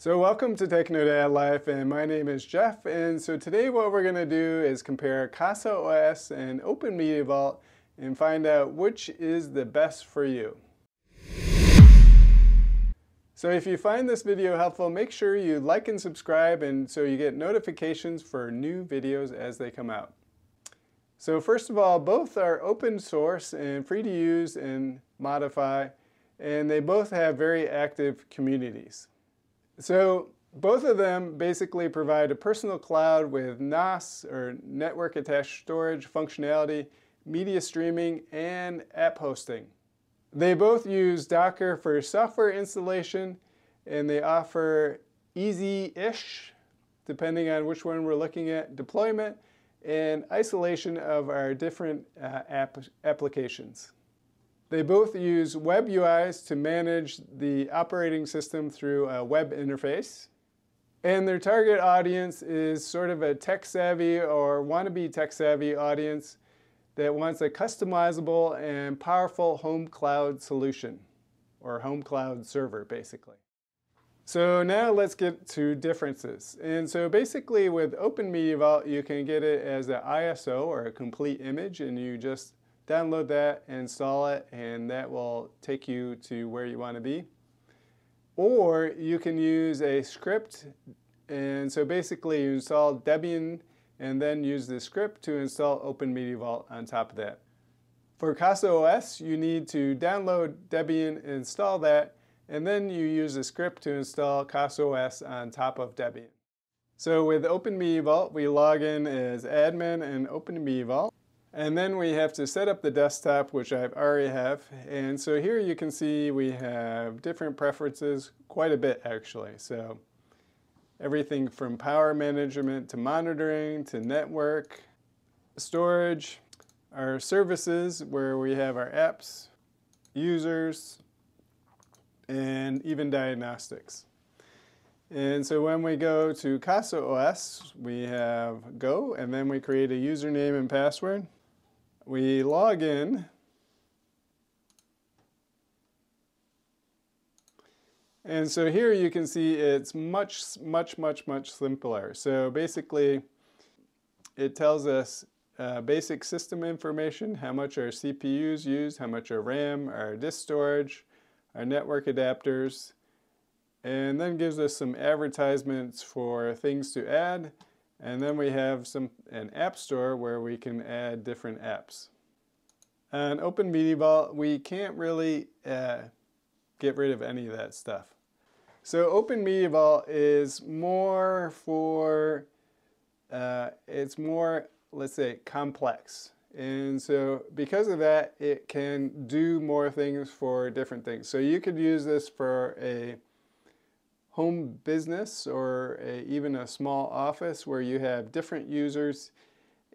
So welcome to TechnoDad Life and my name is Jeff and so today what we're going to do is compare CasaOS and Open Media Vault and find out which is the best for you. So if you find this video helpful, make sure you like and subscribe and so you get notifications for new videos as they come out. So first of all, both are open source and free to use and modify and they both have very active communities. So both of them basically provide a personal cloud with NAS or network attached storage functionality, media streaming, and app hosting. They both use Docker for software installation and they offer easy-ish, depending on which one we're looking at, deployment and isolation of our different uh, app applications. They both use web UIs to manage the operating system through a web interface. And their target audience is sort of a tech-savvy or wannabe tech-savvy audience that wants a customizable and powerful home cloud solution, or home cloud server, basically. So now let's get to differences. And so basically with Open Media Vault, you can get it as an ISO or a complete image, and you just download that, install it, and that will take you to where you want to be. Or you can use a script, and so basically you install Debian and then use the script to install Open Media Vault on top of that. For CasaOS, you need to download Debian, install that, and then you use the script to install CasaOS on top of Debian. So with Open Media Vault, we log in as admin in Open Media Vault. And then we have to set up the desktop, which I already have. And so here you can see we have different preferences, quite a bit actually. So everything from power management to monitoring to network, storage, our services where we have our apps, users, and even diagnostics. And so when we go to CasaOS, we have Go, and then we create a username and password we log in. And so here you can see it's much much much much simpler. So basically it tells us uh, basic system information how much our CPUs use how much our RAM our disk storage our network adapters and then gives us some advertisements for things to add and then we have some an app store where we can add different apps. Media Vault, we can't really uh, get rid of any of that stuff. So Open Media Vault is more for, uh, it's more, let's say, complex. And so because of that, it can do more things for different things. So you could use this for a home business or a, even a small office where you have different users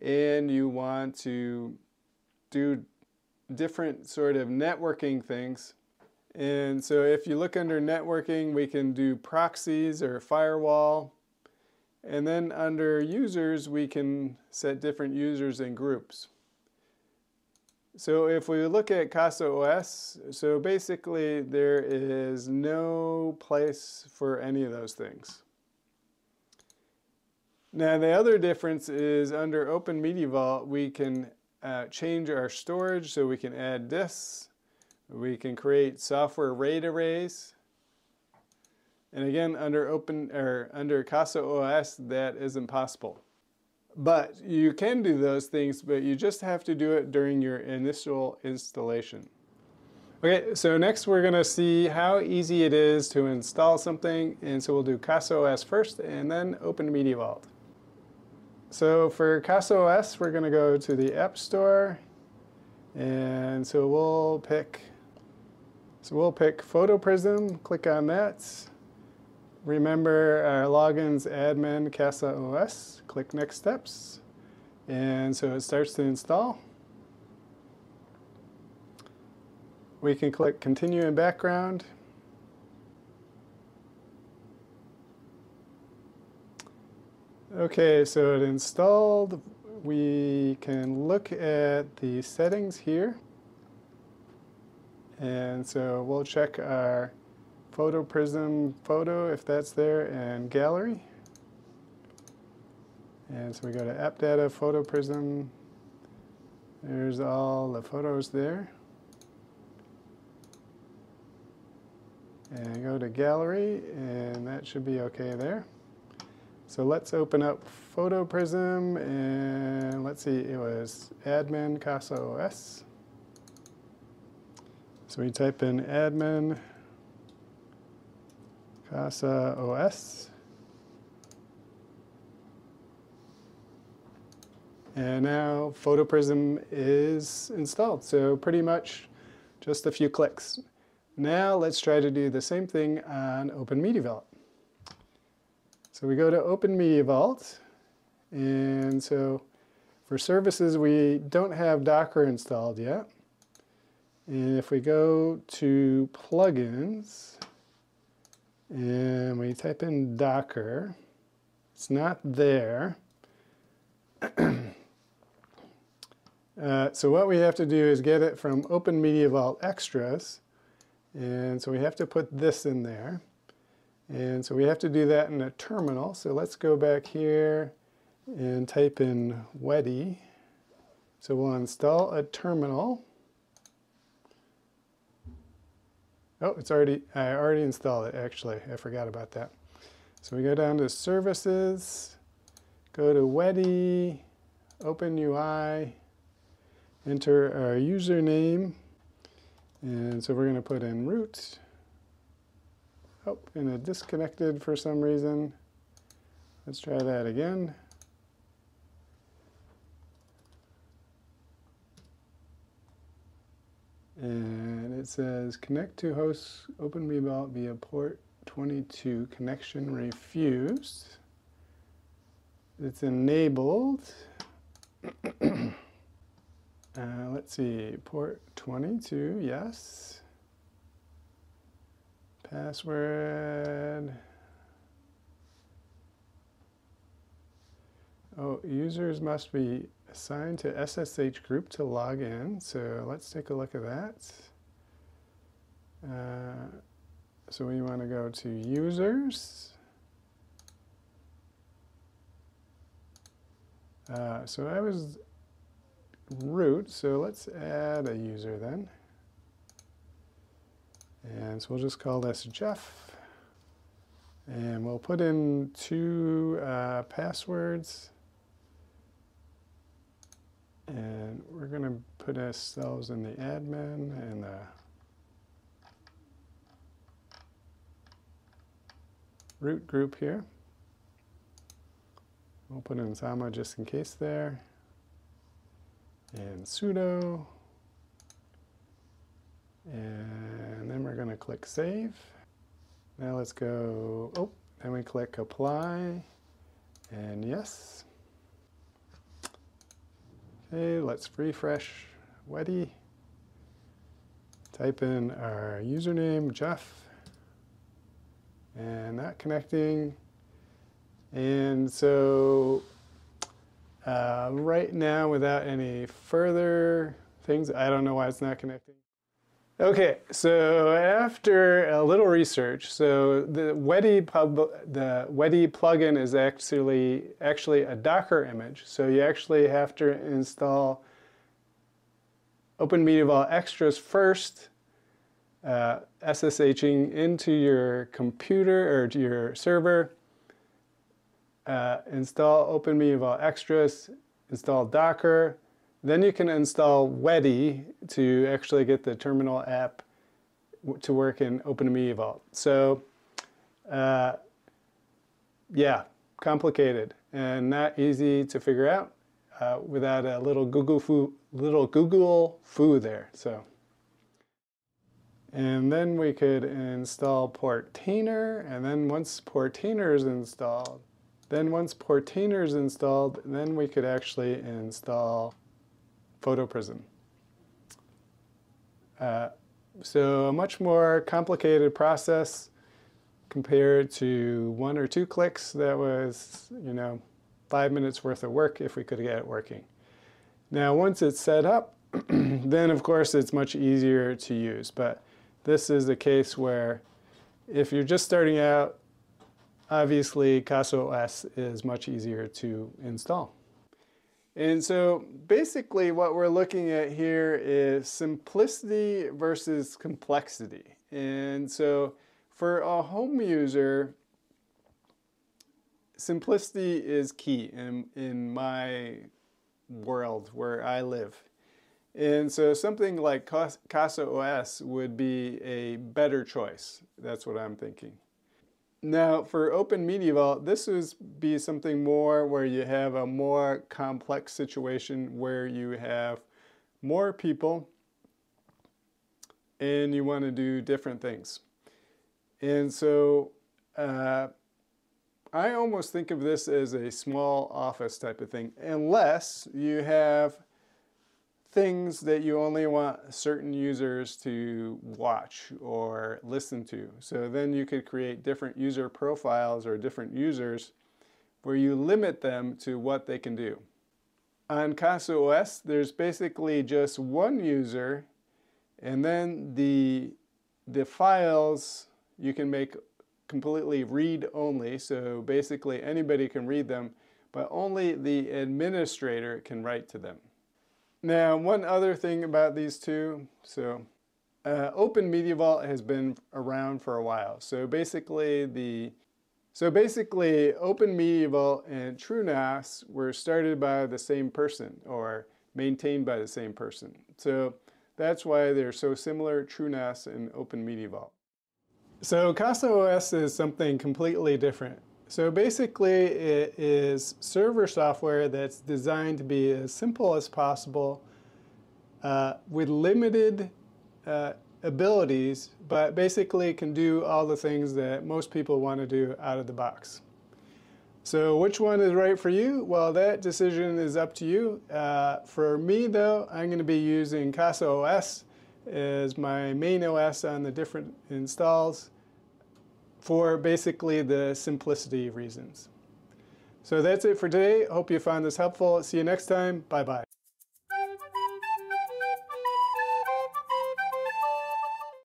and you want to do different sort of networking things. And so if you look under networking, we can do proxies or firewall. And then under users, we can set different users and groups. So if we look at CasaOS, so basically there is no place for any of those things. Now the other difference is under Open Media Vault, we can uh, change our storage so we can add disks. We can create software RAID arrays. And again, under Open or under CasaOS, that isn't possible. But you can do those things, but you just have to do it during your initial installation. Okay, so next we're going to see how easy it is to install something. And so we'll do CasaOS first and then Open Media Vault. So for CasaOS, we're going to go to the App Store. And so we'll pick, so we'll pick PhotoPrism, click on that. Remember our logins admin CasaOS, click next steps. And so it starts to install. We can click continue in background. Okay, so it installed. We can look at the settings here. And so we'll check our Photo Prism Photo, if that's there, and Gallery. And so we go to App Data, Photo Prism. There's all the photos there. And go to Gallery, and that should be okay there. So let's open up Photo Prism, and let's see, it was admin Casa OS. So we type in admin Casa OS. And now PhotoPrism is installed. So pretty much just a few clicks. Now let's try to do the same thing on Open Media Vault. So we go to Open Media Vault. And so for services, we don't have Docker installed yet. And if we go to plugins and we type in Docker, it's not there. Uh, so what we have to do is get it from Open Media Vault Extras. And so we have to put this in there. And so we have to do that in a terminal. So let's go back here and type in WeTTY. So we'll install a terminal. Oh, it's already, I already installed it actually. I forgot about that. So we go down to Services, go to WeTTY, Open UI, enter our username. And so we're going to put in root. Oh, and it disconnected for some reason. Let's try that again. And it says connect to host OpenMeVault via port 22, connection refused. It's enabled. Uh, let's see, port 22, yes. Password. Oh, users must be assigned to SSH group to log in. So let's take a look at that. Uh, so we want to go to users. Uh, so I was root, so let's add a user then. And so we'll just call this Jeff. And we'll put in two uh, passwords. And we're going to put ourselves in the admin and the root group here. We'll put in Samba just in case there and sudo. And then we're going to click save. Now let's go, oh, then we click apply and yes. Okay, let's refresh WeTTY. Type in our username, Jeff, and not connecting. And so uh, right now, without any further things, I don't know why it's not connecting. Okay, so after a little research, so the WeTTY pub, the plugin is actually actually a Docker image. So you actually have to install Open Media Vault Extras first, uh, SSHing into your computer or to your server, uh, install Vault Extras, install Docker, then you can install WeTTY to actually get the terminal app to work in Open Media Vault. So, uh, yeah, complicated and not easy to figure out uh, without a little Google foo, little Google foo there. So, and then we could install Portainer, and then once Portainer is installed, then once Portainer is installed, then we could actually install PhotoPrism. Uh, so a much more complicated process compared to one or two clicks that was, you know, five minutes worth of work if we could get it working. Now once it's set up, then of course it's much easier to use, but this is a case where if you're just starting out, obviously CasaOS is much easier to install. And so basically what we're looking at here is simplicity versus complexity. And so for a home user, simplicity is key in, in my world where I live. And so something like Casa OS would be a better choice. That's what I'm thinking. Now for Open Media Vault, this would be something more where you have a more complex situation where you have more people and you want to do different things. And so uh, I almost think of this as a small office type of thing, unless you have things that you only want certain users to watch or listen to. So then you could create different user profiles or different users where you limit them to what they can do. On CasaOS, there's basically just one user and then the, the files you can make completely read-only. So basically anybody can read them, but only the administrator can write to them. Now, one other thing about these two, so uh, Open Media Vault has been around for a while. So basically the so basically Open Media Vault and TrueNAS were started by the same person or maintained by the same person. So that's why they're so similar, TrueNAS and Open Media Vault. So CasaOS is something completely different. So basically it is server software that's designed to be as simple as possible uh, with limited uh, abilities, but basically can do all the things that most people want to do out of the box. So which one is right for you? Well, that decision is up to you. Uh, for me though, I'm going to be using CasaOS as my main OS on the different installs for basically the simplicity reasons. So that's it for today. Hope you found this helpful. See you next time. Bye-bye.